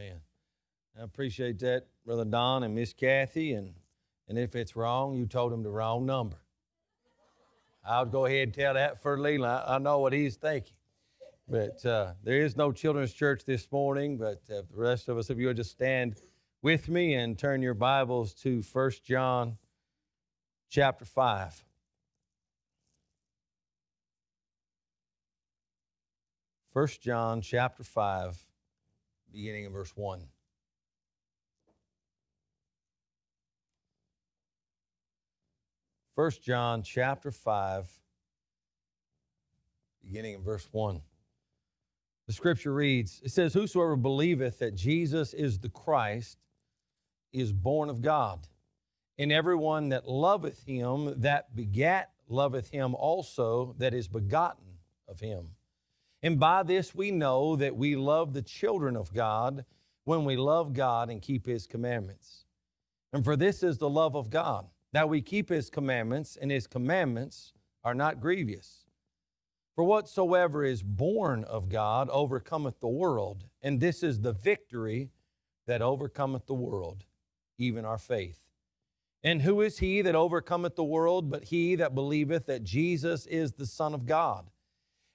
Amen. I appreciate that, Brother Don and Miss Kathy. And, and if it's wrong, you told him the wrong number. I'll go ahead and tell that for Leland. I, I know what he's thinking. But uh, there is no children's church this morning, but uh, the rest of us, if you would just stand with me and turn your Bibles to 1 John chapter 5. First John chapter 5, beginning in verse 1. 1 John chapter 5, beginning in verse 1. The scripture reads, it says, Whosoever believeth that Jesus is the Christ is born of God. And everyone that loveth him that begat loveth him also that is begotten of him. And by this we know that we love the children of God when we love God and keep his commandments. And for this is the love of God that we keep his commandments, and his commandments are not grievous. For whatsoever is born of God overcometh the world, and this is the victory that overcometh the world, even our faith. And who is he that overcometh the world but he that believeth that Jesus is the Son of God?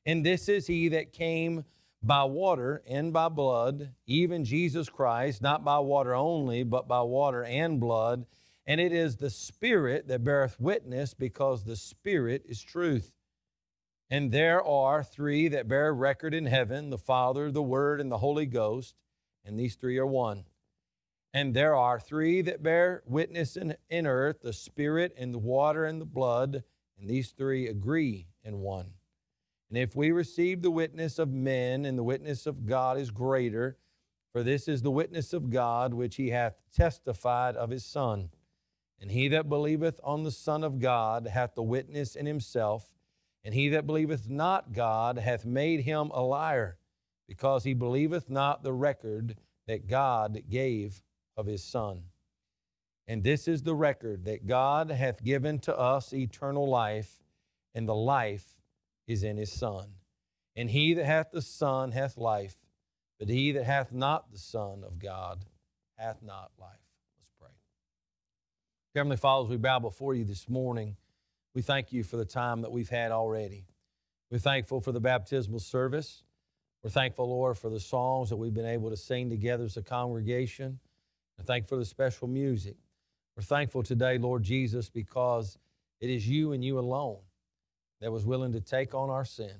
And this is he that came by water and by blood, even Jesus Christ, not by water only, but by water and blood and it is the Spirit that beareth witness, because the Spirit is truth. And there are three that bear record in heaven the Father, the Word, and the Holy Ghost, and these three are one. And there are three that bear witness in, in earth the Spirit, and the water, and the blood, and these three agree in one. And if we receive the witness of men, and the witness of God is greater, for this is the witness of God which he hath testified of his Son. And he that believeth on the Son of God hath the witness in himself. And he that believeth not God hath made him a liar, because he believeth not the record that God gave of his Son. And this is the record that God hath given to us eternal life, and the life is in his Son. And he that hath the Son hath life, but he that hath not the Son of God hath not life. Let's pray. Heavenly Father, as we bow before you this morning, we thank you for the time that we've had already. We're thankful for the baptismal service. We're thankful, Lord, for the songs that we've been able to sing together as a congregation. We're thankful for the special music. We're thankful today, Lord Jesus, because it is you and you alone that was willing to take on our sin,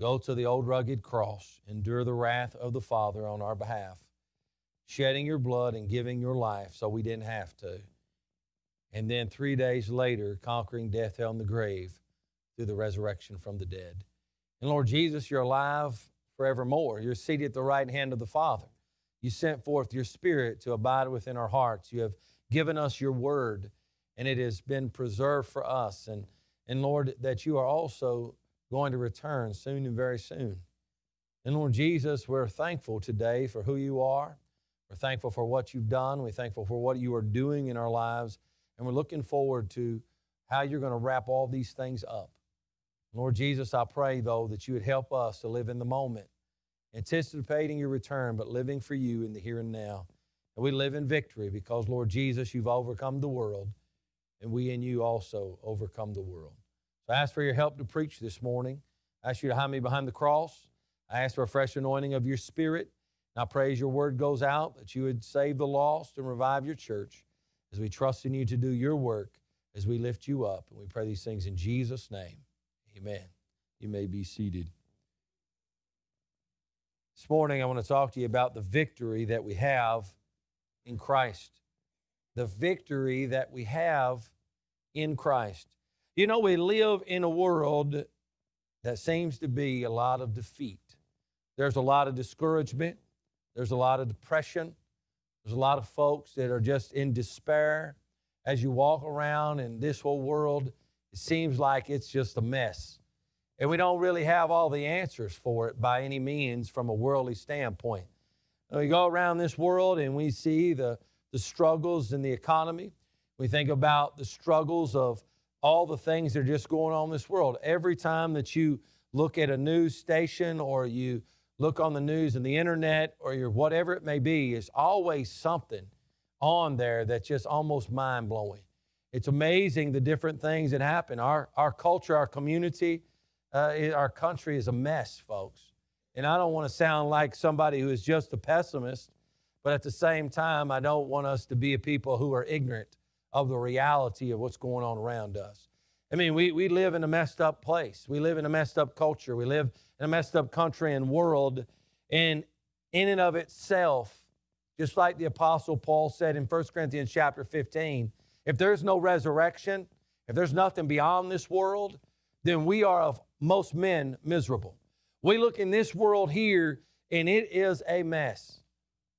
go to the old rugged cross, endure the wrath of the Father on our behalf, shedding your blood and giving your life so we didn't have to and then three days later, conquering death, hell, and the grave through the resurrection from the dead. And Lord Jesus, you're alive forevermore. You're seated at the right hand of the Father. You sent forth your Spirit to abide within our hearts. You have given us your word, and it has been preserved for us. And, and Lord, that you are also going to return soon and very soon. And Lord Jesus, we're thankful today for who you are. We're thankful for what you've done. We're thankful for what you are doing in our lives. And we're looking forward to how you're going to wrap all these things up. Lord Jesus, I pray, though, that you would help us to live in the moment, anticipating your return, but living for you in the here and now. And we live in victory because, Lord Jesus, you've overcome the world, and we and you also overcome the world. So I ask for your help to preach this morning. I ask you to hide me behind the cross. I ask for a fresh anointing of your spirit. And I pray as your word goes out that you would save the lost and revive your church as we trust in you to do your work, as we lift you up. And we pray these things in Jesus' name. Amen. You may be seated. This morning, I want to talk to you about the victory that we have in Christ. The victory that we have in Christ. You know, we live in a world that seems to be a lot of defeat. There's a lot of discouragement, there's a lot of depression, there's a lot of folks that are just in despair as you walk around in this whole world. It seems like it's just a mess. And we don't really have all the answers for it by any means from a worldly standpoint. We go around this world and we see the, the struggles in the economy. We think about the struggles of all the things that are just going on in this world. Every time that you look at a news station or you look on the news and the internet or your whatever it may be, is always something on there that's just almost mind blowing. It's amazing the different things that happen. Our, our culture, our community, uh, our country is a mess, folks. And I don't want to sound like somebody who is just a pessimist, but at the same time, I don't want us to be a people who are ignorant of the reality of what's going on around us. I mean, we, we live in a messed up place. We live in a messed up culture. We live in a messed up country and world. And in and of itself, just like the Apostle Paul said in 1 Corinthians chapter 15, if there's no resurrection, if there's nothing beyond this world, then we are of most men miserable. We look in this world here, and it is a mess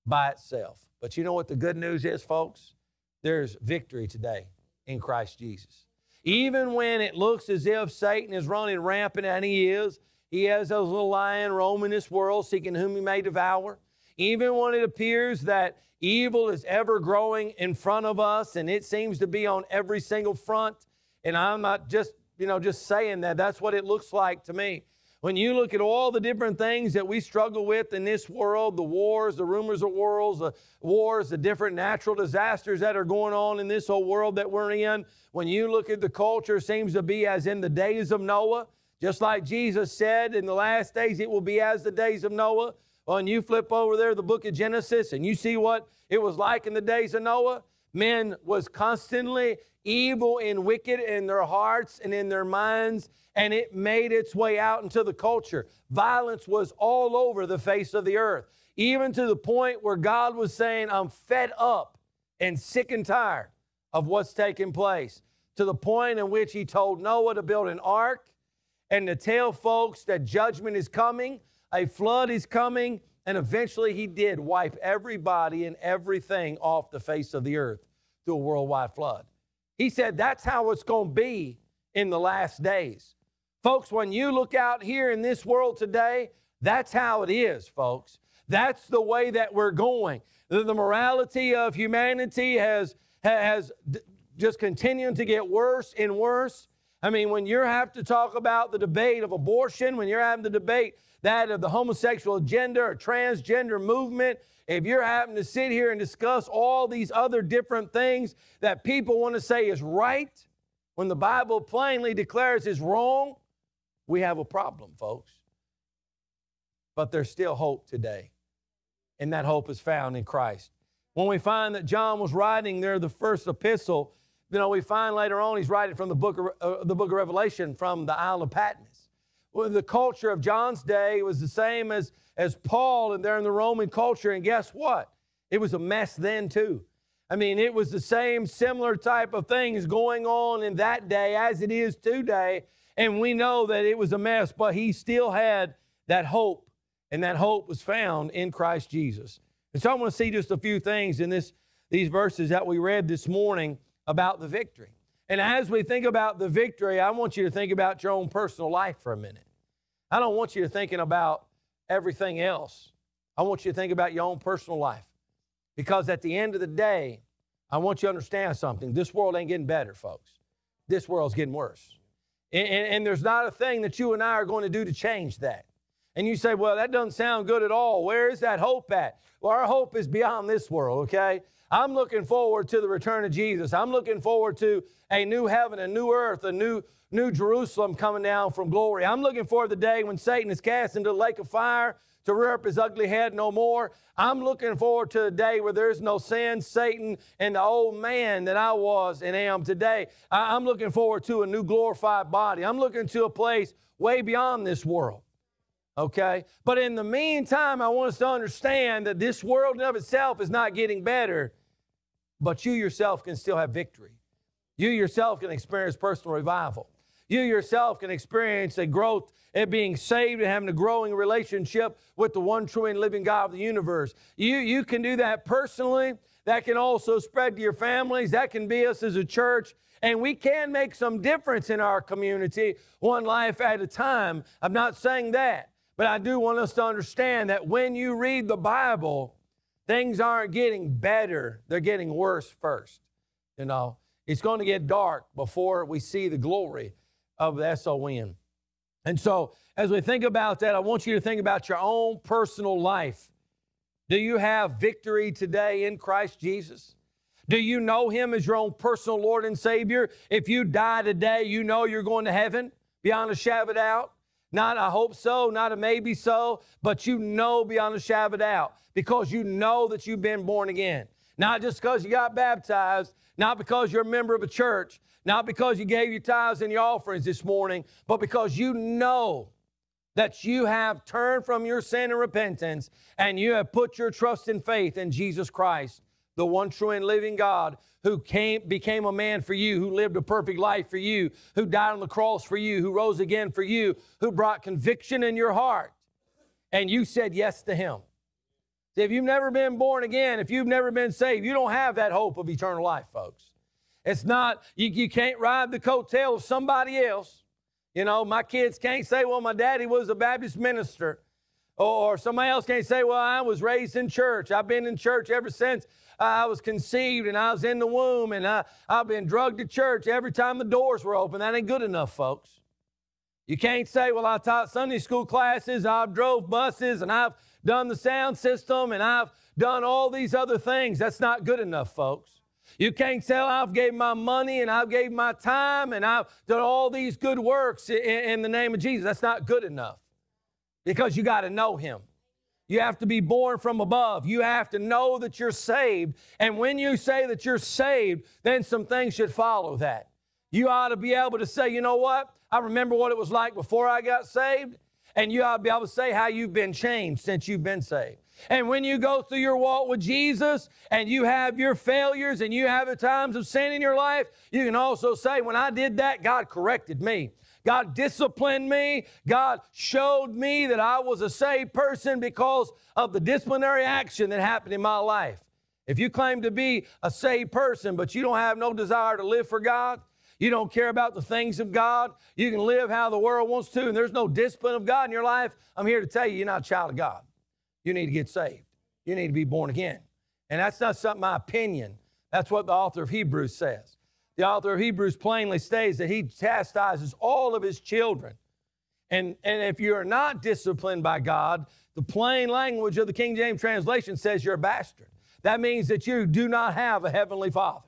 by itself. But you know what the good news is, folks? There's victory today in Christ Jesus. Even when it looks as if Satan is running rampant, and he is, he has those little lion roaming this world, seeking whom he may devour. Even when it appears that evil is ever growing in front of us, and it seems to be on every single front. And I'm not just, you know, just saying that. That's what it looks like to me. When you look at all the different things that we struggle with in this world, the wars, the rumors of wars, the wars, the different natural disasters that are going on in this whole world that we're in, when you look at the culture, seems to be as in the days of Noah. Just like Jesus said, in the last days it will be as the days of Noah. Well, and you flip over there the book of Genesis and you see what it was like in the days of Noah. Men was constantly evil and wicked in their hearts and in their minds, and it made its way out into the culture. Violence was all over the face of the earth, even to the point where God was saying, I'm fed up and sick and tired of what's taking place. To the point in which he told Noah to build an ark and to tell folks that judgment is coming a flood is coming, and eventually he did wipe everybody and everything off the face of the earth through a worldwide flood. He said that's how it's going to be in the last days. Folks, when you look out here in this world today, that's how it is, folks. That's the way that we're going. The, the morality of humanity has, has just continuing to get worse and worse. I mean, when you have to talk about the debate of abortion, when you're having the debate that of the homosexual agenda or transgender movement, if you're having to sit here and discuss all these other different things that people want to say is right, when the Bible plainly declares is wrong, we have a problem, folks. But there's still hope today, and that hope is found in Christ. When we find that John was writing there the first epistle, you know, we find later on he's writing from the book of, uh, the book of Revelation from the Isle of Patmos the culture of John's day was the same as, as Paul and there in the Roman culture. And guess what? It was a mess then, too. I mean, it was the same similar type of things going on in that day as it is today. And we know that it was a mess, but he still had that hope, and that hope was found in Christ Jesus. And so I want to see just a few things in this, these verses that we read this morning about the victory. And as we think about the victory, I want you to think about your own personal life for a minute. I don't want you to thinking about everything else. I want you to think about your own personal life. Because at the end of the day, I want you to understand something. This world ain't getting better, folks. This world's getting worse. And, and, and, there's not a thing that you and I are going to do to change that. And you say, well, that doesn't sound good at all. Where is that hope at? Well, our hope is beyond this world, okay? I'm looking forward to the return of Jesus. I'm looking forward to a new heaven, a new earth, a new New Jerusalem coming down from glory. I'm looking for the day when Satan is cast into the lake of fire to rear up his ugly head no more. I'm looking forward to the day where there's no sin, Satan, and the old man that I was and am today. I'm looking forward to a new glorified body. I'm looking to a place way beyond this world. Okay? But in the meantime, I want us to understand that this world in of itself is not getting better, but you yourself can still have victory. You yourself can experience personal revival. You yourself can experience a growth at being saved and having a growing relationship with the one true and living God of the universe. You, you can do that personally. That can also spread to your families. That can be us as a church. And we can make some difference in our community, one life at a time. I'm not saying that, but I do want us to understand that when you read the Bible, things aren't getting better, they're getting worse first. You know, it's going to get dark before we see the glory of the SON. And so, as we think about that, I want you to think about your own personal life. Do you have victory today in Christ Jesus? Do you know Him as your own personal Lord and Savior? If you die today, you know you're going to heaven beyond a shadow of doubt. Not I hope so, not a maybe so, but you know beyond a shadow of doubt because you know that you've been born again. Not just because you got baptized, not because you're a member of a church, not because you gave your tithes and your offerings this morning, but because you know that you have turned from your sin and repentance and you have put your trust and faith in Jesus Christ, the one true and living God who came, became a man for you, who lived a perfect life for you, who died on the cross for you, who rose again for you, who brought conviction in your heart, and you said yes to him. See, if you've never been born again, if you've never been saved, you don't have that hope of eternal life, folks. It's not, you, you can't ride the coattail of somebody else. You know, my kids can't say, well, my daddy was a Baptist minister. Or somebody else can't say, well, I was raised in church. I've been in church ever since I was conceived and I was in the womb and I, I've been drugged to church every time the doors were open. That ain't good enough, folks. You can't say, well, I taught Sunday school classes, I've drove buses, and I've done the sound system, and I've done all these other things. That's not good enough, folks. You can't say, I've gave my money and I've gave my time and I've done all these good works in, in the name of Jesus. That's not good enough because you got to know him. You have to be born from above. You have to know that you're saved. And when you say that you're saved, then some things should follow that. You ought to be able to say, you know what? I remember what it was like before I got saved. And you ought to be able to say how you've been changed since you've been saved. And when you go through your walk with Jesus and you have your failures and you have the times of sin in your life, you can also say, when I did that, God corrected me. God disciplined me. God showed me that I was a saved person because of the disciplinary action that happened in my life. If you claim to be a saved person, but you don't have no desire to live for God, you don't care about the things of God, you can live how the world wants to, and there's no discipline of God in your life, I'm here to tell you, you're not a child of God. You need to get saved. You need to be born again. And that's not something my opinion. That's what the author of Hebrews says. The author of Hebrews plainly states that he chastises all of his children. And, and if you're not disciplined by God, the plain language of the King James translation says you're a bastard. That means that you do not have a heavenly father.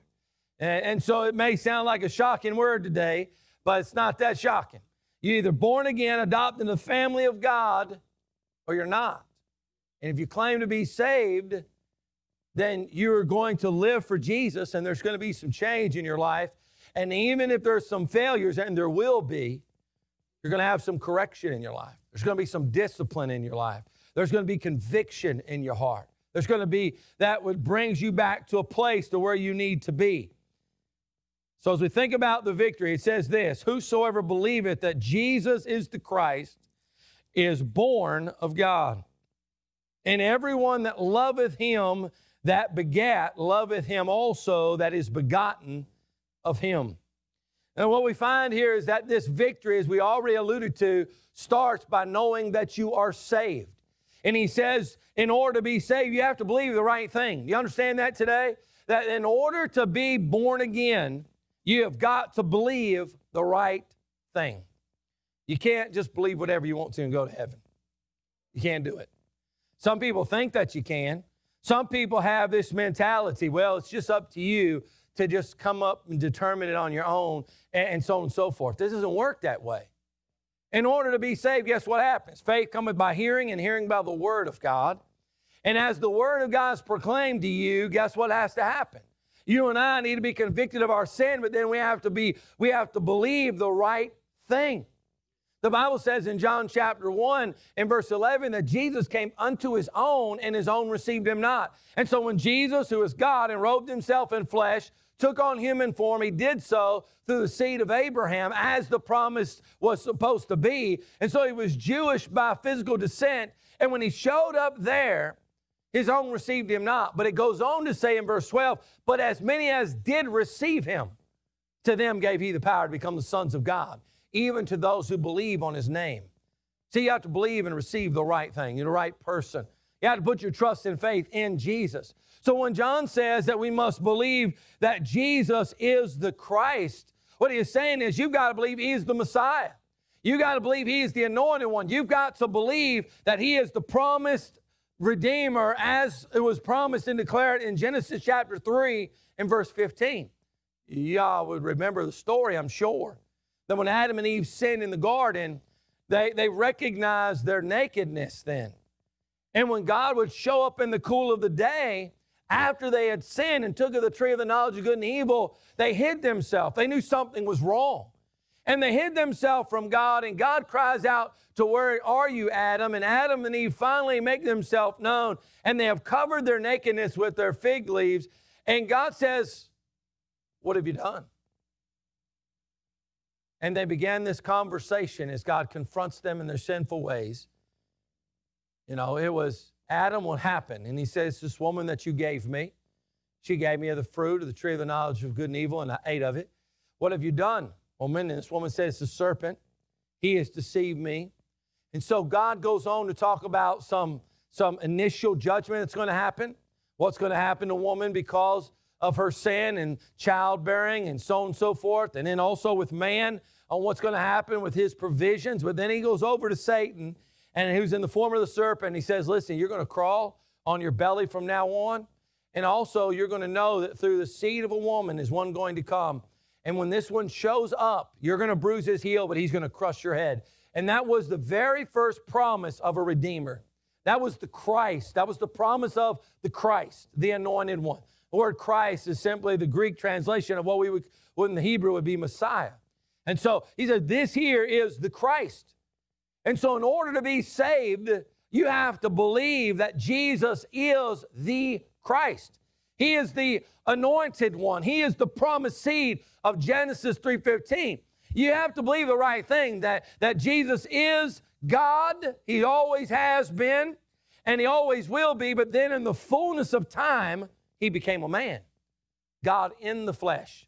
And, and so it may sound like a shocking word today, but it's not that shocking. You're either born again, adopted in the family of God, or you're not. And if you claim to be saved, then you're going to live for Jesus and there's going to be some change in your life. And even if there's some failures, and there will be, you're going to have some correction in your life. There's going to be some discipline in your life. There's going to be conviction in your heart. There's going to be that which brings you back to a place to where you need to be. So as we think about the victory, it says this, whosoever believeth that Jesus is the Christ is born of God. And everyone that loveth him that begat loveth him also that is begotten of him. And what we find here is that this victory, as we already alluded to, starts by knowing that you are saved. And he says, in order to be saved, you have to believe the right thing. You understand that today? That in order to be born again, you have got to believe the right thing. You can't just believe whatever you want to and go to heaven. You can't do it. Some people think that you can, some people have this mentality well, it's just up to you to just come up and determine it on your own, and, so on and so forth. This doesn't work that way. In order to be saved, guess what happens? Faith cometh by hearing, and hearing by the word of God. And as the word of God is proclaimed to you, guess what has to happen? You and I need to be convicted of our sin, but then we have to be, we have to believe the right thing. The Bible says in John chapter 1 and verse 11 that Jesus came unto his own and his own received him not. And so when Jesus, who is God and robed himself in flesh, took on human form, he did so through the seed of Abraham as the promise was supposed to be. And so he was Jewish by physical descent. And when he showed up there, his own received him not. But it goes on to say in verse 12, but as many as did receive him, to them gave he the power to become the sons of God even to those who believe on his name. See, you have to believe and receive the right thing, you're the right person. You have to put your trust and faith in Jesus. So when John says that we must believe that Jesus is the Christ, what he is saying is you've got to believe he is the Messiah. You've got to believe He is the anointed one. You've got to believe that He is the promised Redeemer as it was promised and declared in Genesis chapter 3 and verse 15. Y'all would remember the story, I'm sure, that when Adam and Eve sinned in the garden, they, they recognized their nakedness then. And when God would show up in the cool of the day, after they had sinned and took of the tree of the knowledge of good and evil, they hid themselves. They knew something was wrong. And they hid themselves from God, and God cries out to where are you, Adam? And Adam and Eve finally make themselves known, and they have covered their nakedness with their fig leaves. And God says, What have you done? And they began this conversation as God confronts them in their sinful ways. You know, it was Adam, what happened? And he says, This woman that you gave me, she gave me of the fruit of the tree of the knowledge of good and evil, and I ate of it. What have you done, woman? And this woman says, The serpent, he has deceived me. And so God goes on to talk about some, some initial judgment that's going to happen. What's going to happen to woman because of her sin and childbearing and so on and so forth. And then also with man on what's going to happen with his provisions. But then he goes over to Satan and he was in the form of the serpent. He says, Listen, you're going to crawl on your belly from now on. And also, you're going to know that through the seed of a woman is one going to come. And when this one shows up, you're going to bruise his heel, but he's going to crush your head. And that was the very first promise of a Redeemer. That was the Christ. That was the promise of the Christ, the anointed one. The word Christ is simply the Greek translation of what we would, what in the Hebrew would be Messiah. And so he said, This here is the Christ. And so, in order to be saved, you have to believe that Jesus is the Christ. He is the anointed one. He is the promised seed of Genesis 3:15. You have to believe the right thing that, that Jesus is God. He always has been, and he always will be, but then in the fullness of time, he became a man. God in the flesh,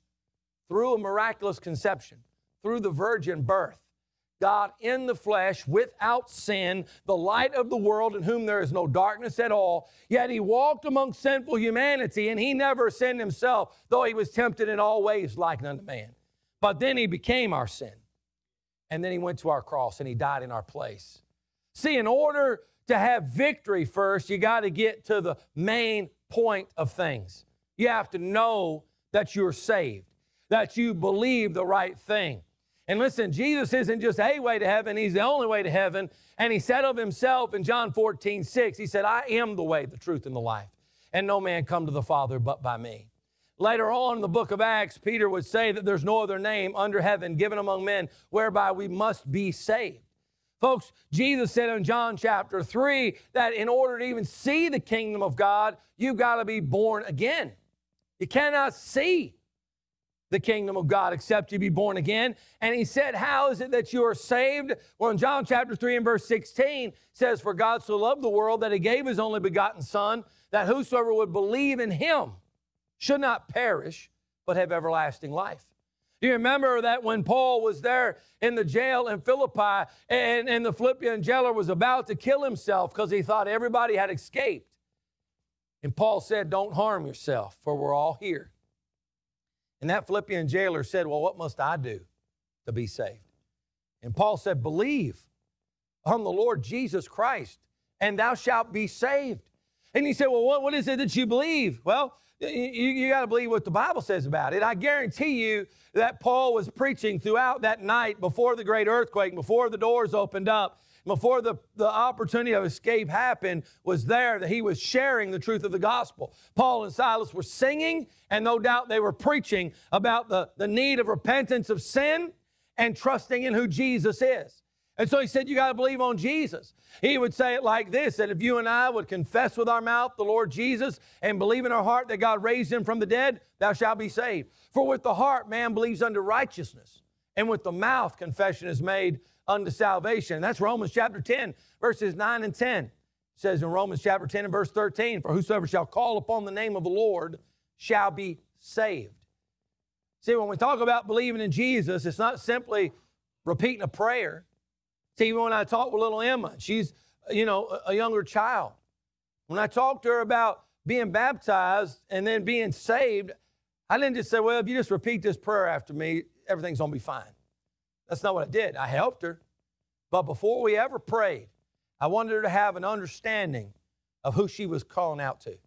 through a miraculous conception, through the virgin birth. God in the flesh, without sin, the light of the world, in whom there is no darkness at all. Yet he walked among sinful humanity, and he never sinned himself, though he was tempted in all ways like unto man. But then he became our sin. And then he went to our cross and he died in our place. See, in order to have victory first, you got to get to the main point of things. You have to know that you're saved, that you believe the right thing. And listen, Jesus isn't just a way to heaven, He's the only way to heaven. And He said of Himself in John 14, 6, He said, I am the way, the truth, and the life. And no man come to the Father but by me. Later on in the book of Acts, Peter would say that there's no other name under heaven given among men whereby we must be saved. Folks, Jesus said in John chapter 3 that in order to even see the kingdom of God, you've got to be born again. You cannot see the kingdom of God except you be born again. And he said, How is it that you are saved? Well, in John chapter 3 and verse 16 says, For God so loved the world that he gave his only begotten Son, that whosoever would believe in him should not perish, but have everlasting life. Do you remember that when Paul was there in the jail in Philippi and, and the Philippian jailer was about to kill himself because he thought everybody had escaped? And Paul said, Don't harm yourself, for we're all here. And that Philippian jailer said, Well, what must I do to be saved? And Paul said, Believe on the Lord Jesus Christ, and thou shalt be saved. And he said, Well, what, what is it that you believe? Well, you, you got to believe what the Bible says about it. I guarantee you that Paul was preaching throughout that night before the great earthquake, before the doors opened up, before the, the opportunity of escape happened, was there that he was sharing the truth of the gospel. Paul and Silas were singing, and no doubt they were preaching about the, the need of repentance of sin and trusting in who Jesus is. And so he said, You got to believe on Jesus. He would say it like this that if you and I would confess with our mouth the Lord Jesus and believe in our heart that God raised him from the dead, thou shalt be saved. For with the heart man believes unto righteousness, and with the mouth confession is made unto salvation. That's Romans chapter 10, verses 9 and 10. It says in Romans chapter 10 and verse 13, For whosoever shall call upon the name of the Lord shall be saved. See, when we talk about believing in Jesus, it's not simply repeating a prayer. See, when I talked with little Emma, she's, you know, a younger child. When I talked to her about being baptized and then being saved, I didn't just say, well, if you just repeat this prayer after me, everything's going to be fine. That's not what I did. I helped her. But before we ever prayed, I wanted her to have an understanding of who she was calling out to,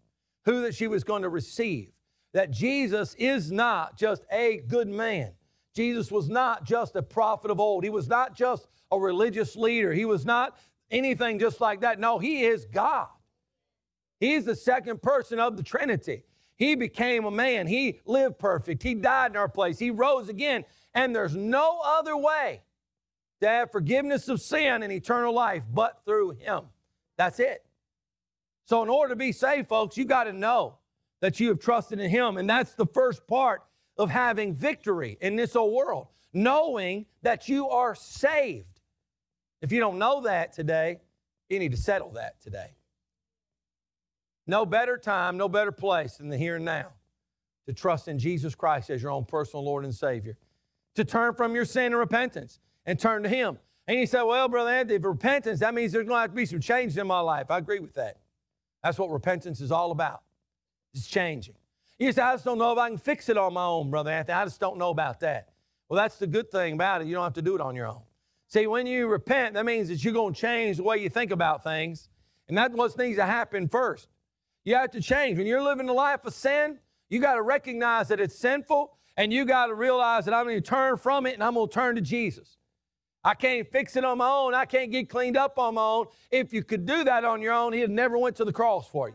who that she was going to receive. That Jesus is not just a good man. Jesus was not just a prophet of old. He was not just a religious leader. He was not anything just like that. No, he is God. He's the second person of the Trinity. He became a man. He lived perfect. He died in our place. He rose again. And there's no other way to have forgiveness of sin and eternal life but through Him. That's it. So, in order to be saved, folks, you got to know that you have trusted in Him. And that's the first part of having victory in this old world, knowing that you are saved. If you don't know that today, you need to settle that today. No better time, no better place than the here and now to trust in Jesus Christ as your own personal Lord and Savior, to turn from your sin and repentance and turn to Him. And you say, well, Brother Anthony, if repentance, that means there's going to have to be some change in my life. I agree with that. That's what repentance is all about. It's changing. You say, I just don't know if I can fix it on my own, Brother Anthony. I just don't know about that. Well, that's the good thing about it. You don't have to do it on your own. See, when you repent, that means that you're going to change the way you think about things. And that's what needs to happen first. You have to change. When you're living a life of sin, you got to recognize that it's sinful and you got to realize that I'm going to turn from it and I'm going to turn to Jesus. I can't fix it on my own. I can't get cleaned up on my own. If you could do that on your own, he'd never went to the cross for you.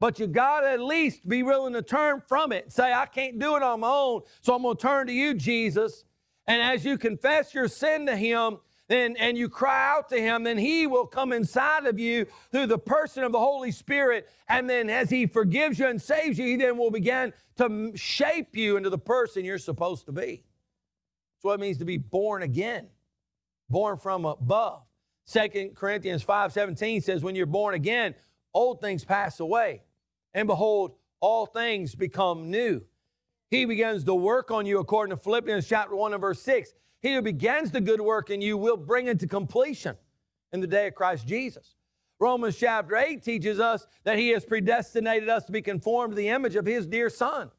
But you got to at least be willing to turn from it. and Say, I can't do it on my own, so I'm going to turn to you, Jesus. And as you confess your sin to him, then and you cry out to him, then he will come inside of you through the person of the Holy Spirit. And then as he forgives you and saves you, he then will begin to shape you into the person you're supposed to be. That's what it means to be born again, born from above. Second Corinthians 5:17 says, when you're born again, old things pass away, and behold, all things become new. He begins to work on you according to Philippians chapter 1 and verse 6. He who begins the good work in you will bring it to completion in the day of Christ Jesus. Romans chapter 8 teaches us that he has predestinated us to be conformed to the image of his dear son.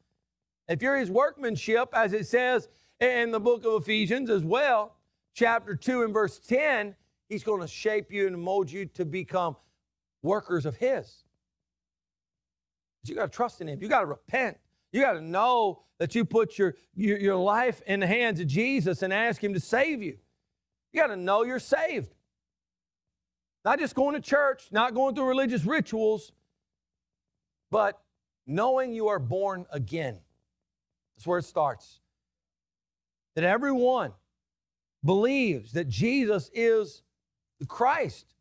If you're his workmanship, as it says in the book of Ephesians as well, chapter 2 and verse 10, he's going to shape you and mold you to become workers of his. But you got to trust in him. You got to repent. You got to know that you put your, your, your life in the hands of Jesus and ask Him to save you. You got to know you're saved. Not just going to church, not going through religious rituals, but knowing you are born again. That's where it starts. That everyone believes that Jesus is the Christ,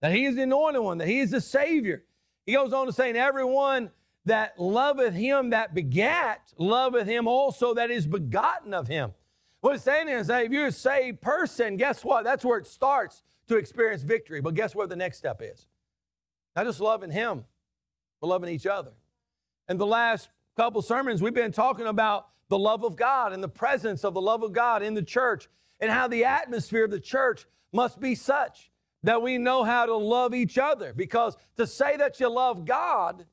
that He is the anointed one, that He is the Savior. He goes on to say, and everyone that loveth him that begat, loveth him also that is begotten of him. What it's saying is that if you're a saved person, guess what? That's where it starts to experience victory. But guess what the next step is? Not just loving him, but loving each other. And the last couple sermons, we've been talking about the love of God and the presence of the love of God in the church and how the atmosphere of the church must be such that we know how to love each other. Because to say that you love God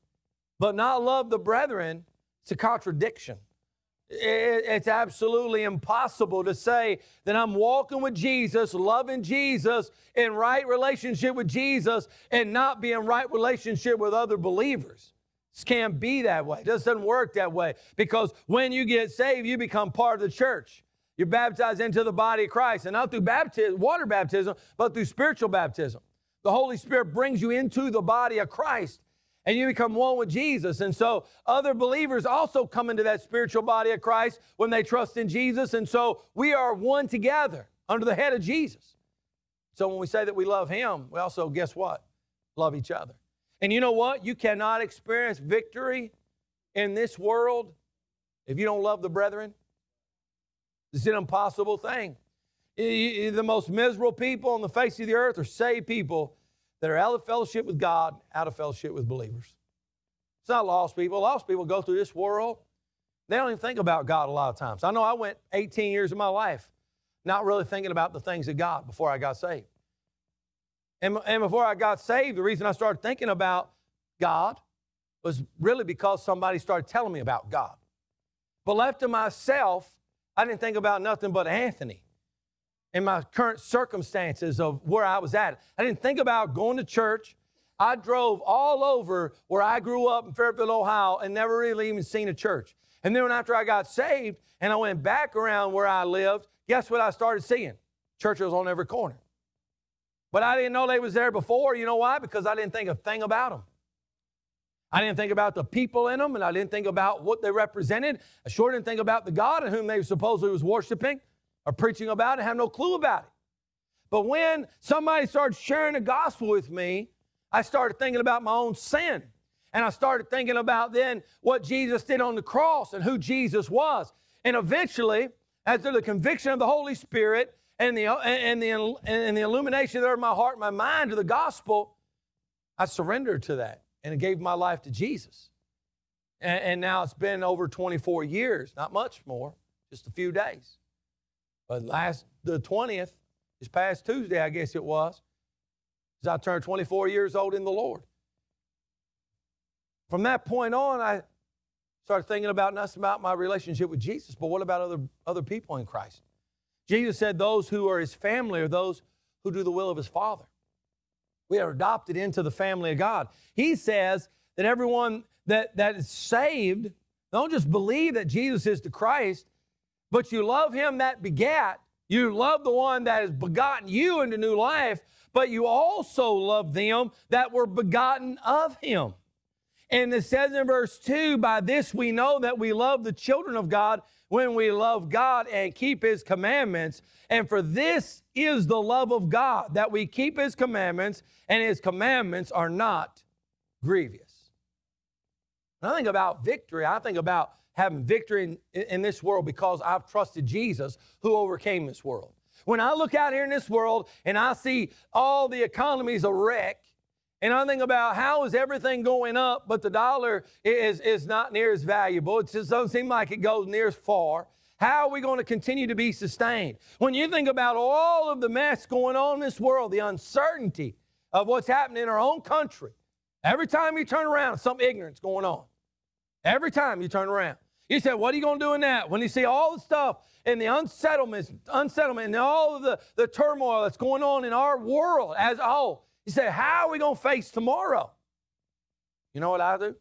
but not love the brethren, it's a contradiction. It's absolutely impossible to say that I'm walking with Jesus, loving Jesus, in right relationship with Jesus, and not be in right relationship with other believers. This can't be that way. It doesn't work that way because when you get saved, you become part of the church. You're baptized into the body of Christ, and not through baptism, water baptism, but through spiritual baptism. The Holy Spirit brings you into the body of Christ and you become one with Jesus. And so other believers also come into that spiritual body of Christ when they trust in Jesus. And so we are one together under the head of Jesus. So when we say that we love Him, we also, guess what? Love each other. And you know what? You cannot experience victory in this world if you don't love the brethren. It's an impossible thing. The most miserable people on the face of the earth are saved people that are out of fellowship with God, out of fellowship with believers. It's not lost people. Lost people go through this world. They don't even think about God a lot of times. I know I went 18 years of my life not really thinking about the things of God before I got saved. And, and before I got saved, the reason I started thinking about God was really because somebody started telling me about God. But left to myself, I didn't think about nothing but Anthony and my current circumstances of where I was at. I didn't think about going to church. I drove all over where I grew up in Fairfield, Ohio, and never really even seen a church. And then after I got saved and I went back around where I lived, guess what I started seeing? Churches on every corner. But I didn't know they was there before. You know why? Because I didn't think a thing about them. I didn't think about the people in them, and I didn't think about what they represented. I sure didn't think about the God in whom they supposedly was worshiping or preaching about and have no clue about it. But when somebody started sharing the gospel with me, I started thinking about my own sin. And I started thinking about then what Jesus did on the cross and who Jesus was. And eventually, as through the conviction of the Holy Spirit and the, and the, and the illumination there of my heart and my mind to the gospel, I surrendered to that and I gave my life to Jesus. And, and now it's been over 24 years, not much more, just a few days. But last, the 20th, this past Tuesday, I guess it was, as I turned 24 years old in the Lord. From that point on, I started thinking about not about my relationship with Jesus, but what about other, other people in Christ? Jesus said, Those who are his family are those who do the will of his Father. We are adopted into the family of God. He says that everyone that, that is saved, don't just believe that Jesus is the Christ, but you love him that begat. You love the one that has begotten you into new life, but you also love them that were begotten of him. And it says in verse 2 By this we know that we love the children of God when we love God and keep His commandments. And for this is the love of God, that we keep His commandments, and His commandments are not grievous. When I think about victory, I think about having victory in, in this world because I've trusted Jesus who overcame this world. When I look out here in this world and I see all the economies a wreck, and I think about how is everything going up, but the dollar is, is not near as valuable. It just doesn't seem like it goes near as far. How are we going to continue to be sustained? When you think about all of the mess going on in this world, the uncertainty of what's happening in our own country, every time you turn around, some ignorance going on. Every time you turn around. You say, what are you going to do in that? When you see all the stuff and the unsettlement, unsettlement and all of the, the turmoil that's going on in our world as a whole, you said, How are we going to face tomorrow? You know what I do?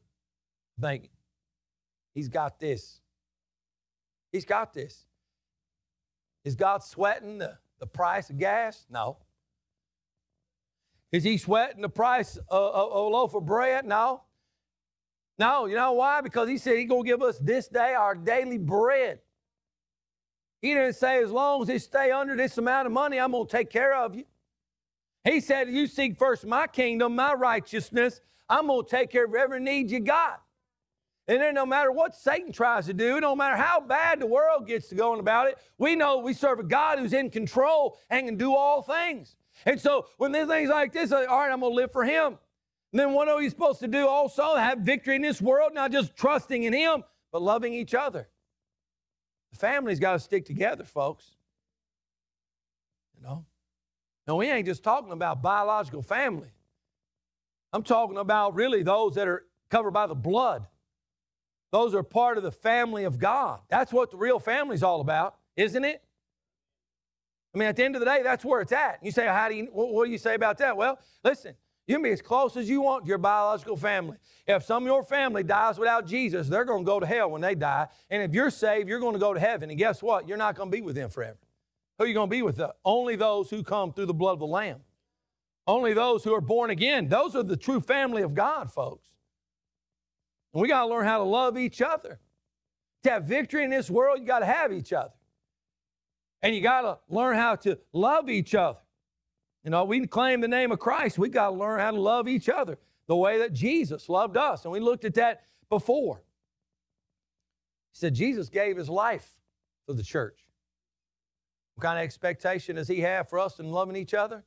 Think, He's got this. He's got this. Is God sweating the, the price of gas? No. Is he sweating the price of, a loaf of bread? No. No, you know why? Because he said he's going to give us this day our daily bread. He didn't say as long as you stay under this amount of money, I'm going to take care of you. He said, You seek first my kingdom, my righteousness. I'm going to take care of every need you got. And then no matter what Satan tries to do, no matter how bad the world gets to going about it, we know we serve a God who's in control and can do all things. And so when there's things like this, like, all right, I'm going to live for him. And then what are we supposed to do also? Have victory in this world, not just trusting in him, but loving each other. The family's got to stick together, folks. You know? Now, we ain't just talking about biological family. I'm talking about really those that are covered by the blood. Those are part of the family of God. That's what the real family is all about, isn't it? I mean, at the end of the day, that's where it's at. You say, how do you, what do you say about that? Well, listen, you can be as close as you want to your biological family. If some of your family dies without Jesus, they're going to go to hell when they die. And if you're saved, you're going to go to heaven. And guess what? You're not going to be with them forever. Who are you going to be with? Only those who come through the blood of the Lamb. Only those who are born again. Those are the true family of God, folks. And we got to learn how to love each other. To have victory in this world, you got to have each other. And you got to learn how to love each other. You know, we claim the name of Christ. We got to learn how to love each other the way that Jesus loved us. And we looked at that before. He said Jesus gave his life for the church. What kind of expectation does he have for us in loving each other?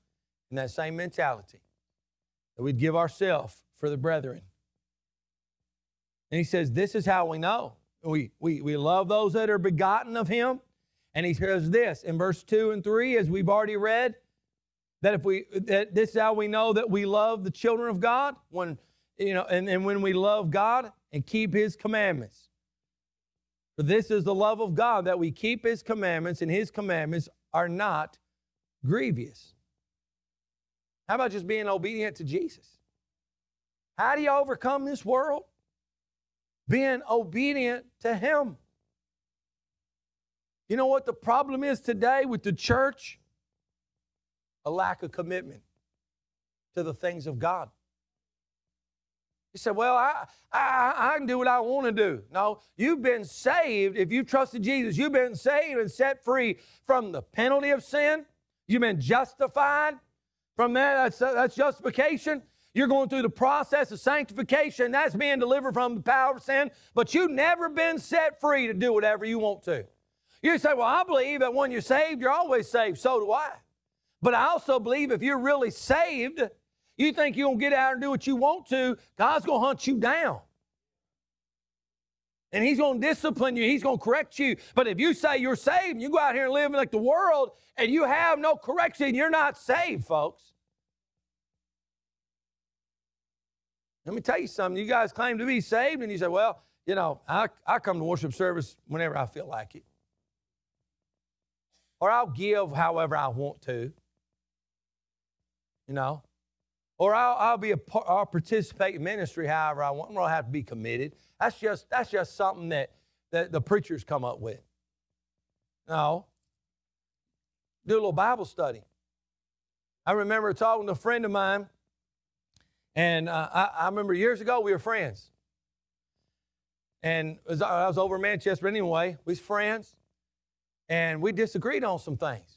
In that same mentality, that we'd give ourselves for the brethren. And he says, This is how we know. We, we, we love those that are begotten of him. And he says this in verse 2 and 3, as we've already read, that if we that this is how we know that we love the children of God, when you know, and, and when we love God and keep his commandments. For this is the love of God that we keep his commandments, and his commandments are not grievous. How about just being obedient to Jesus? How do you overcome this world? Being obedient to him. You know what the problem is today with the church? A lack of commitment to the things of God. You said, well, I, I, I can do what I want to do. No, you've been saved. If you've trusted Jesus, you've been saved and set free from the penalty of sin. You've been justified from that. That's, that's justification. You're going through the process of sanctification. That's being delivered from the power of sin. But you've never been set free to do whatever you want to. You say, well, I believe that when you're saved, you're always saved. So do I. But I also believe if you're really saved, you think you're going to get out and do what you want to, God's going to hunt you down. And He's going to discipline you, He's going to correct you. But if you say you're saved and you go out here and live like the world and you have no correction, you're not saved, folks. Let me tell you something. You guys claim to be saved, and you say, well, you know, I, I come to worship service whenever I feel like it. Or I'll give however I want to. You know? Or I'll, I'll be a I'll participate in ministry however I want. I don't have to be committed. That's just that's just something that, that the preachers come up with. No. Do a little Bible study. I remember talking to a friend of mine, and uh, I, I, remember years ago we were friends. And was, I was over in Manchester anyway. We was friends, and we disagreed on some things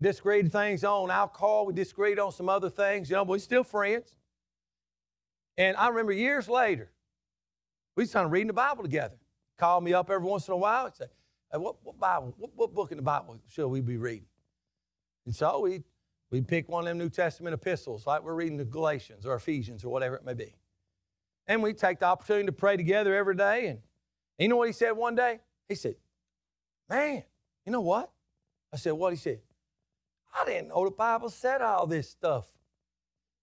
disagreed things on alcohol. We disagreed on some other things, you know, but we're still friends. And I remember years later, we started reading the Bible together. Called me up every once in a while and say, hey, what, what Bible, what, what book in the Bible should we be reading? And so we we pick one of them New Testament epistles, like we're reading the Galatians or Ephesians or whatever it may be. And we take the opportunity to pray together every day. And you know what he said one day? He said, Man, you know what? I said, What? He said, I didn't know the Bible said all this stuff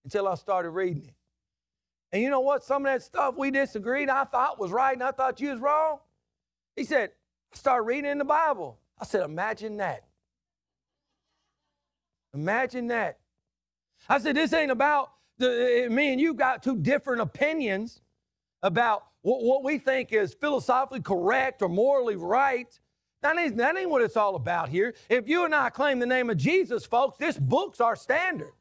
until I started reading it. And you know what? Some of that stuff we disagreed, I thought was right, and I thought you was wrong. He said, I started reading in the Bible. I said, imagine that. Imagine that. I said, this ain't about the, eh, me and you got two different opinions about what, what we think is philosophically correct or morally right. That ain't, that ain't what it's all about here. If you and I claim the name of Jesus, folks, this book's our standard.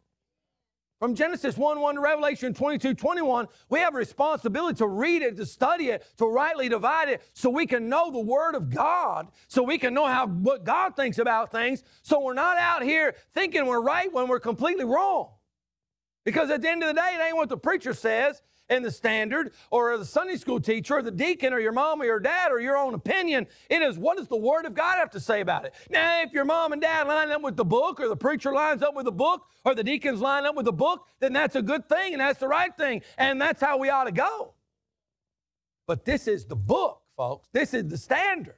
From Genesis 1 1 to Revelation 22 21, we have a responsibility to read it, to study it, to rightly divide it, so we can know the Word of God, so we can know how what God thinks about things, so we're not out here thinking we're right when we're completely wrong. Because at the end of the day, it ain't what the preacher says, and the standard or the Sunday school teacher or the deacon or your mom or your dad or your own opinion. It is what does the Word of God have to say about it? Now, if your mom and dad line up with the book or the preacher lines up with the book or the deacons line up with the book, then that's a good thing and that's the right thing. And that's how we ought to go. But this is the book, folks. This is the standard.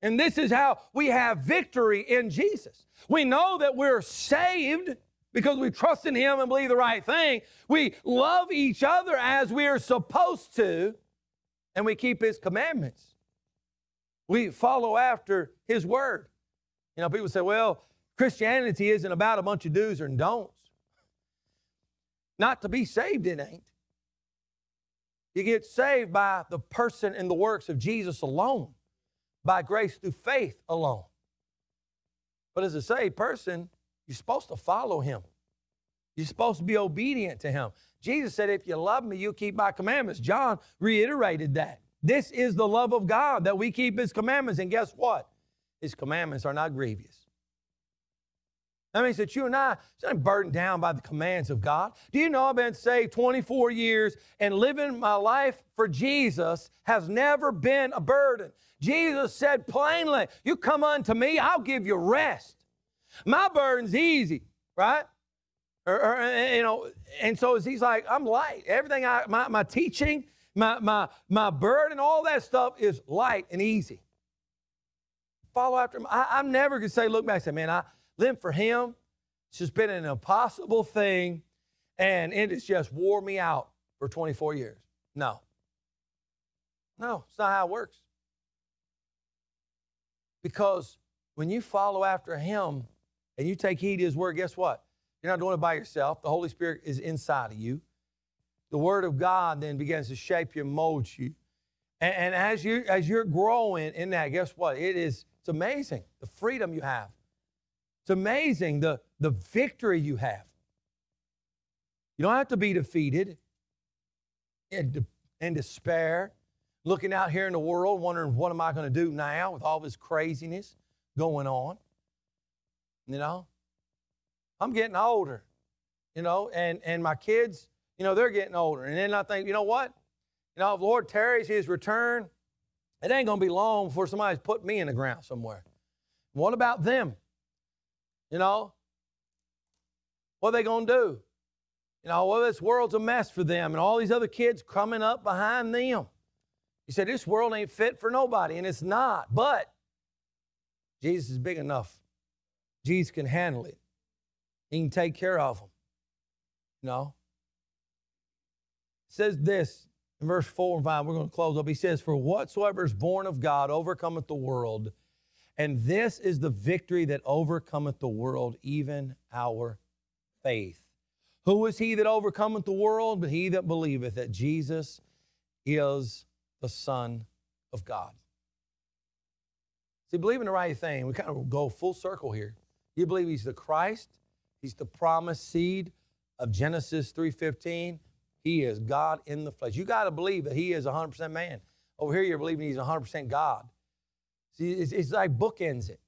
And this is how we have victory in Jesus. We know that we're saved because we trust in Him and believe the right thing. We love each other as we are supposed to, and we keep His commandments. We follow after His word. You know, people say, well, Christianity isn't about a bunch of do's and don'ts. Not to be saved, it ain't. You get saved by the person and the works of Jesus alone, by grace through faith alone. But as a saved person, you're supposed to follow him. You're supposed to be obedient to him. Jesus said, If you love me, you'll keep my commandments. John reiterated that. This is the love of God that we keep his commandments. And guess what? His commandments are not grievous. That means that you and I are burdened down by the commands of God. Do you know I've been saved 24 years and living my life for Jesus has never been a burden? Jesus said plainly, You come unto me, I'll give you rest. My burden's easy, right? Er, er, or, or, you know, and so he's like, I'm light. Everything I, my, my teaching, my, my, my burden, all that stuff is light and easy. Follow after him. I, am never to say, look back say, man, I live for him. It's just been an impossible thing, and it has just wore me out for 24 years. No. No, it's not how it works. Because when you follow after Him and you take heed to His word, guess what? You're not doing it by yourself. The Holy Spirit is inside of you. The Word of God then begins to shape you, mold you. And, and as you as you're growing in that, guess what? It is it's amazing the freedom you have. It's amazing the, the victory you have. You don't have to be defeated and, and despair, looking out here in the world, wondering, what am I going to do now with all this craziness going on? You know, I'm getting older, you know, and, and my kids, you know, they're getting older. And then I think, you know what? You know, if Lord tarries his return, it ain't going to be long before somebody's put me in the ground somewhere. What about them? You know, what are they going to do? You know, well, this world's a mess for them and all these other kids coming up behind them. He said, This world ain't fit for nobody, and it's not. But Jesus is big enough. Jesus can handle it. He can take care of them. Know? It says this in verse 4 and 5. We're going to close up. He says, For whatsoever is born of God overcometh the world, and this is the victory that overcometh the world, even our faith. Who is he that overcometh the world? But he that believeth that Jesus is the Son of God. See, believing the right thing, we kind of go full circle here. You believe he's the Christ, he's the promised seed of Genesis 3:15. He is God in the flesh. You got to believe that he is 100% man. Over here, you're believing he's 100% God. See, it's, it's like bookends it.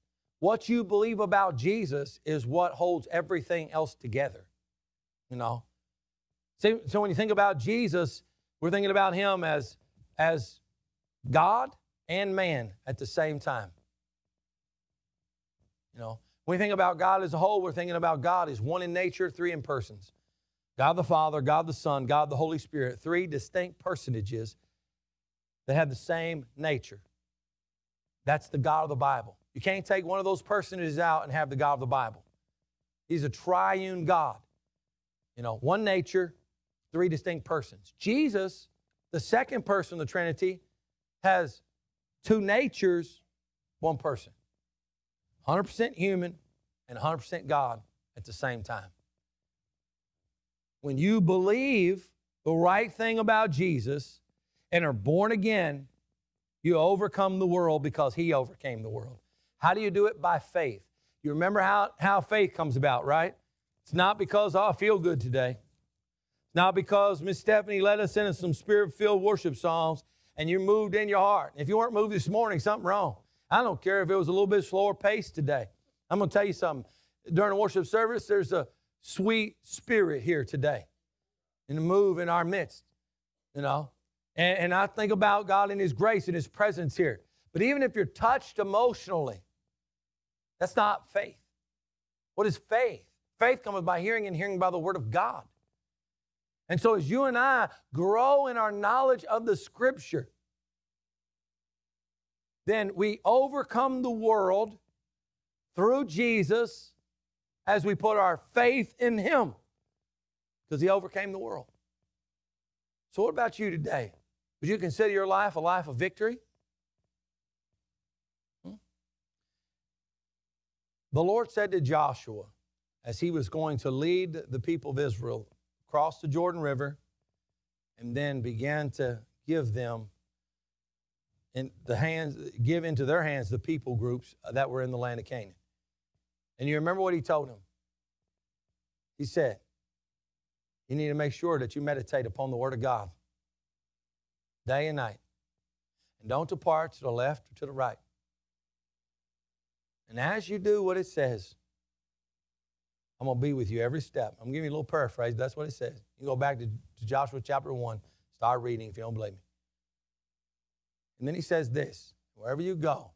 What you believe about Jesus is what holds everything else together. You know? See, so when you think about Jesus, we're thinking about him as, as God and man at the same time. You know, when we think about God as a whole, we're thinking about God as one in nature, three in persons. God the Father, God the Son, God the Holy Spirit, three distinct personages that have the same nature. That's the God of the Bible. You can't take one of those personages out and have the God of the Bible. He's a triune God. You know, one nature, three distinct persons. Jesus, the second person of the Trinity, has two natures, one person. 100% human and 100% God at the same time. When you believe the right thing about Jesus and are born again, you overcome the world because he overcame the world. How do you do it? By faith. You remember how, how faith comes about, right? It's not because oh, I feel good today. It's not because Miss Stephanie led us into some spirit filled worship songs and you moved in your heart. If you weren't moved this morning, something wrong. I don't care if it was a little bit slower pace today. I'm going to tell you something. During the worship service, there's a sweet spirit here today and the move in our midst, you know. And, and I think about God and His grace and His presence here. But even if you're touched emotionally, that's not faith. What is faith? Faith comes by hearing and hearing by the Word of God. And so, as you and I grow in our knowledge of the Scripture, then we overcome the world through Jesus as we put our faith in Him because He overcame the world. So, what about you today? Would you consider your life a life of victory? Hmm? The Lord said to Joshua as he was going to lead the people of Israel across the Jordan River and then began to give them in the hands, give into their hands the people groups that were in the land of Canaan. And you remember what he told them? He said, You need to make sure that you meditate upon the Word of God day and night. And don't depart to the left or to the right. And as you do what it says, I'm going to be with you every step. I'm giving you a little paraphrase. That's what it says. You go back to, to Joshua chapter 1, start reading if you don't believe me. And then he says this wherever you go,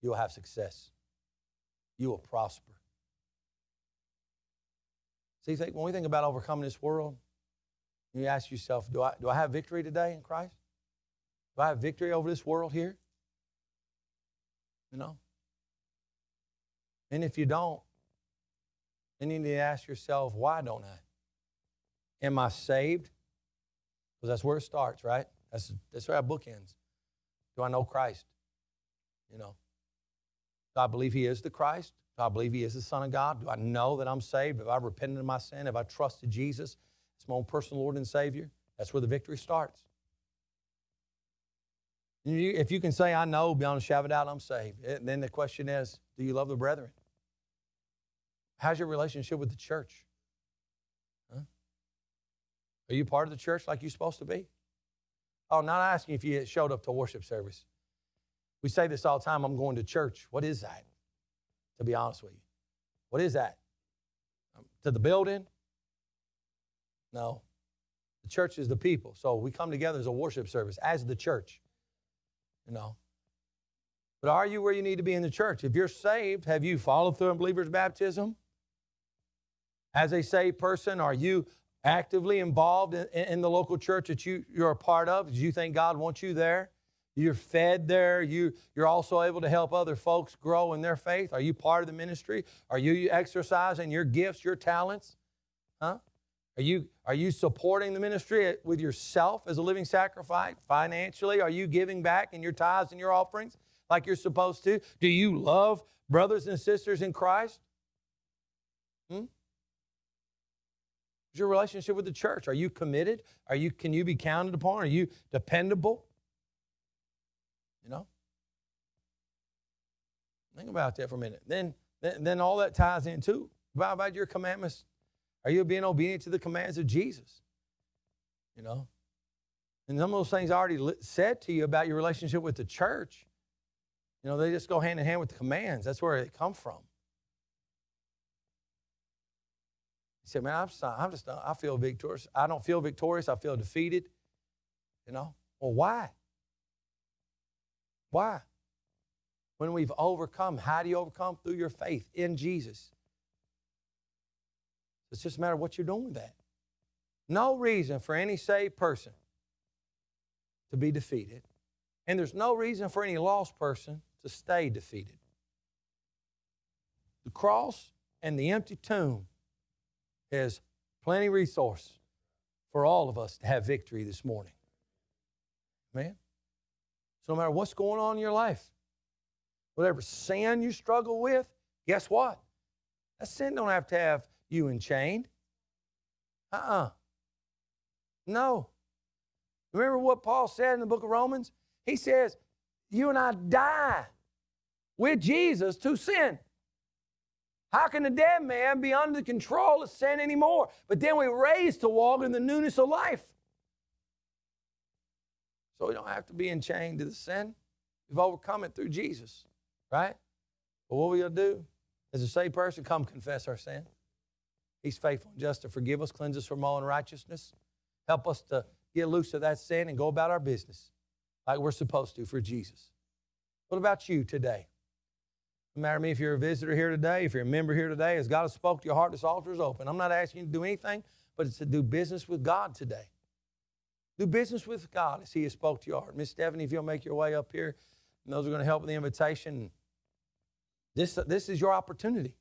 you will have success, you will prosper. See, when we think about overcoming this world, you ask yourself, do I, do I have victory today in Christ? Do I have victory over this world here? You know? And if you don't, then you need to ask yourself, why don't I? Am I saved? Because that's where it starts, right? That's, that's where our book ends. Do I know Christ? You know, do I believe He is the Christ? Do I believe He is the Son of God? Do I know that I'm saved? Have I repented of my sin? Have I trusted Jesus as my own personal Lord and Savior? That's where the victory starts. if you can say, I know beyond a shadow of doubt I'm saved, then the question is, do you love the brethren? How's your relationship with the church? Huh? Are you part of the church like you're supposed to be? Oh, not asking if you showed up to worship service. We say this all the time I'm going to church. What is that? To be honest with you. What is that? Um, to the building? No. The church is the people. So we come together as a worship service, as the church. You know. But are you where you need to be in the church? If you're saved, have you followed through in believer's baptism? As a saved person, are you actively involved in, in the local church that you, you're a part of? Do you think God wants you there? You're fed there. You, you're also able to help other folks grow in their faith. Are you part of the ministry? Are you exercising your gifts, your talents? Huh? Are you, are you supporting the ministry with yourself as a living sacrifice financially? Are you giving back in your tithes and your offerings like you're supposed to? Do you love brothers and sisters in Christ? Hmm? Your relationship with the church? Are you committed? Are you, can you be counted upon? Are you dependable? You know? Think about that for a minute. Then, then, then all that ties in too. About, about your commandments. Are you being obedient to the commands of Jesus? You know? And some of those things I already said to you about your relationship with the church, you know, they just go hand in hand with the commands. That's where they come from. He said, Man, I'm just, I'm just, I feel victorious. I don't feel victorious. I feel defeated. You know? Well, why? Why? When we've overcome, how do you overcome? Through your faith in Jesus. It's just a matter of what you're doing with that. No reason for any saved person to be defeated. And there's no reason for any lost person to stay defeated. The cross and the empty tomb has plenty resource for all of us to have victory this morning. Man. So no matter what's going on in your life, whatever sin you struggle with, guess what? That sin don't have to have you enchained. Uh-uh. No. Remember what Paul said in the book of Romans? He says, you and I die with Jesus to sin. How can the dead man be under the control of sin anymore? But then we raised to walk in the newness of life. So we don't have to be enchained to the sin. We've overcome it through Jesus, right? But what we got to do as a saved person, come confess our sin. He's faithful and just to forgive us, cleanse us from all unrighteousness, help us to get loose of that sin and go about our business like we're supposed to for Jesus. What about you today? No matter me if you're a visitor here today, if you're a member here today, as God has spoke to your heart, this altar is open. I'm not asking you to do anything, but it's to do business with God today. Do business with God as He has spoke to your heart. Miss Stephanie, if you'll make your way up here, and those are going to help with the invitation. This, this is your opportunity.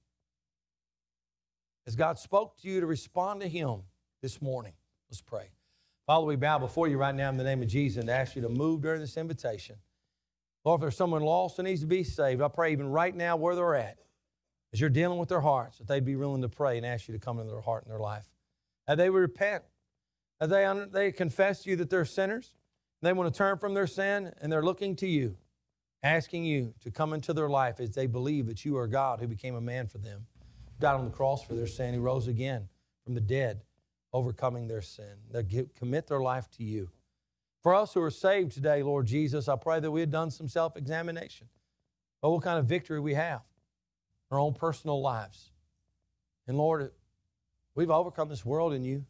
As God spoke to you to respond to Him this morning, let's pray. Father, we bow before you right now in the name of Jesus and ask you to move during this invitation. Lord, if there's someone lost that needs to be saved, I pray even right now where they're at, as you're dealing with their hearts, that they'd be willing to pray and ask you to come into their heart and their life. That they would repent. That they, they confess to you that they're sinners. They want to turn from their sin and they're looking to you, asking you to come into their life as they believe that you are God who became a man for them, died on the cross for their sin, He rose again from the dead, overcoming their sin. They commit their life to you. For us who are saved today, Lord Jesus, I pray that we had done some self examination of what kind of victory we have in our own personal lives. And Lord, we've overcome this world in you.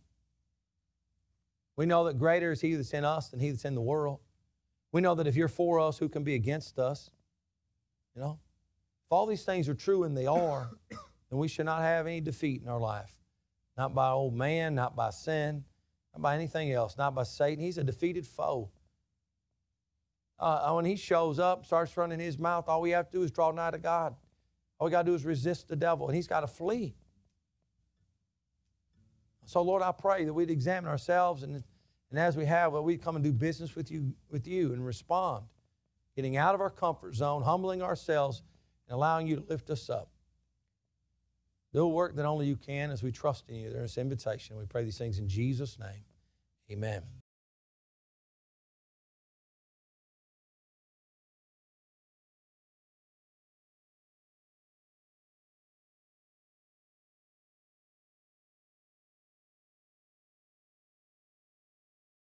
We know that greater is He that's in us than He that's in the world. We know that if you're for us, who can be against us? You know, if all these things are true and they are, then we should not have any defeat in our life. Not by old man, not by sin, not by anything else, not by Satan. He's a defeated foe. Uh, when he shows up, starts running his mouth, all we have to do is draw nigh to God. All we got to do is resist the devil, and he's got to flee. So, Lord, I pray that we'd examine ourselves and, and And as we have, well, we'd come and do business with you, with you and respond, getting out of our comfort zone, humbling ourselves, and allowing you to lift us up. Do a work that only you can as we trust in you. There's this invitation. We pray these things in Jesus' name. Amen.